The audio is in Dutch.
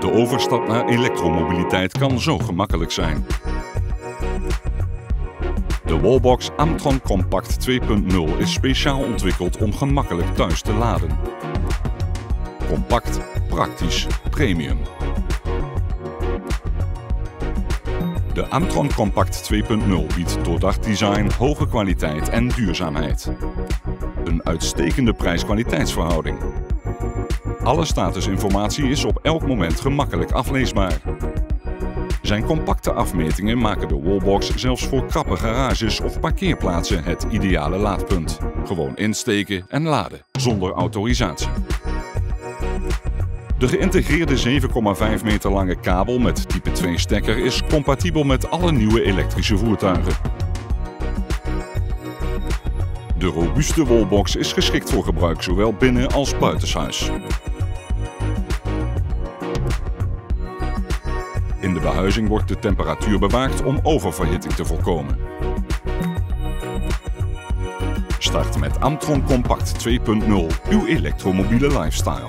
De overstap naar elektromobiliteit kan zo gemakkelijk zijn. De Wallbox Amtron Compact 2.0 is speciaal ontwikkeld om gemakkelijk thuis te laden. Compact, praktisch, premium. De Amtron Compact 2.0 biedt doordacht design, hoge kwaliteit en duurzaamheid. Een uitstekende prijs-kwaliteitsverhouding. Alle statusinformatie is op elk moment gemakkelijk afleesbaar. Zijn compacte afmetingen maken de Wallbox zelfs voor krappe garages of parkeerplaatsen het ideale laadpunt. Gewoon insteken en laden, zonder autorisatie. De geïntegreerde 7,5 meter lange kabel met type 2 stekker is compatibel met alle nieuwe elektrische voertuigen. De robuuste wallbox is geschikt voor gebruik zowel binnen als buitenshuis. In de behuizing wordt de temperatuur bewaakt om oververhitting te voorkomen. Start met Amtron Compact 2.0, uw elektromobiele lifestyle.